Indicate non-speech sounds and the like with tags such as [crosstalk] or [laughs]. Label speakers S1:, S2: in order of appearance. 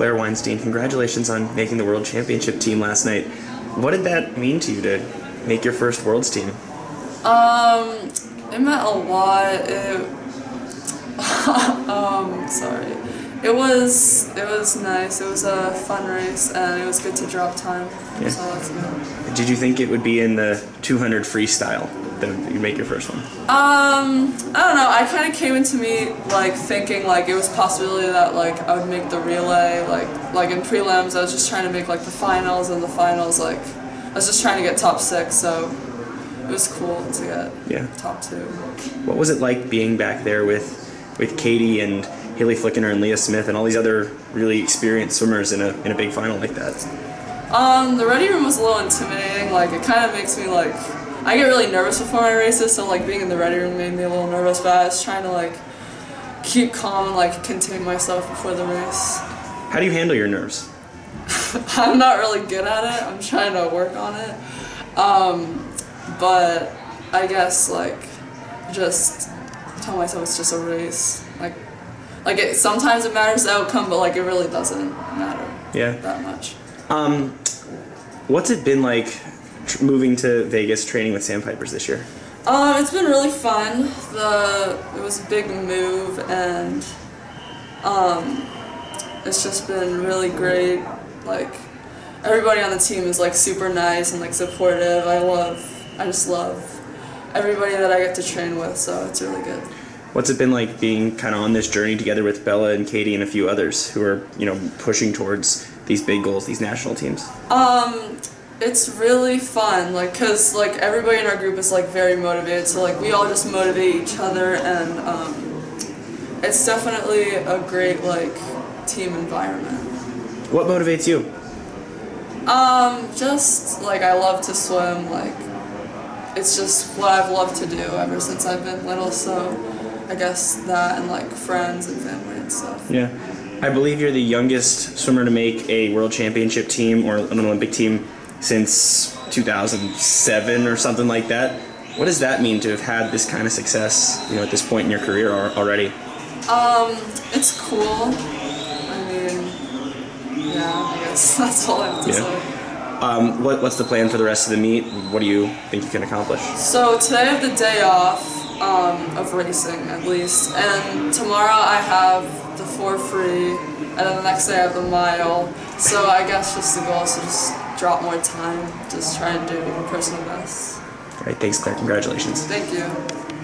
S1: Claire Weinstein, congratulations on making the World Championship team last night. What did that mean to you to make your first Worlds team?
S2: Um, it meant a lot. It, [laughs] um, sorry. It was it was nice. It was a fun race, and it was good to drop time.
S1: Yeah.
S2: So that's good.
S1: Did you think it would be in the 200 freestyle that you make your first one?
S2: Um, I don't know. I kind of came into me like thinking like it was possibility that like I would make the relay. Like like in prelims, I was just trying to make like the finals, and the finals like I was just trying to get top six. So it was cool to get
S1: Yeah.
S2: top two.
S1: What was it like being back there with with Katie and Hali Flickinger and Leah Smith and all these other really experienced swimmers in a in a big final like that?
S2: Um, the ready room was a little intimidating. Like it kind of makes me like I get really nervous before my races, so like being in the ready room made me a little nervous. But I was trying to like keep calm and like contain myself before the race.
S1: How do you handle your nerves? [laughs]
S2: I'm not really good at it. I'm trying to work on it. Um, but I guess like just tell myself it's just a race. Like like it sometimes it matters the outcome, but like it really doesn't matter
S1: Yeah.
S2: that much.
S1: Um, what's it been like tr- moving to Vegas, training with Sandpipers this year?
S2: Um, it's been really fun. The it was a big move and um, it's just been really great. Like everybody on the team is like super nice and like supportive. I love I just love everybody that I get to train with, so it's really good.
S1: What's it been like being kind of on this journey together with Bella and Katie and a few others who are, you know, pushing towards these big goals, these national teams?
S2: Um, it's really fun, like, cause like everybody in our group is like very motivated, so like we all just motivate each other, and um, it's definitely a great like team environment.
S1: What motivates you?
S2: Um, just like I love to swim, like it's just what I've loved to do ever since I've been little. So I guess that and like friends and family and stuff.
S1: Yeah. I believe you're the youngest swimmer to make a world championship team or an Olympic team since 2007 or something like that. What does that mean to have had this kind of success, you know, at this point in your career al- already?
S2: Um, it's cool. I mean, yeah, I guess [laughs] that's all I have to
S1: Yeah.
S2: say.
S1: Um, what, what's the plan for the rest of the meet? What do you think you can accomplish?
S2: So today I have the day off um, of racing at least, and tomorrow I have the four free, and then the next day I have the mile. So I guess just the goal is to just drop more time, just try and do personal best.
S1: All right, thanks, Claire. Congratulations.
S2: Thank you.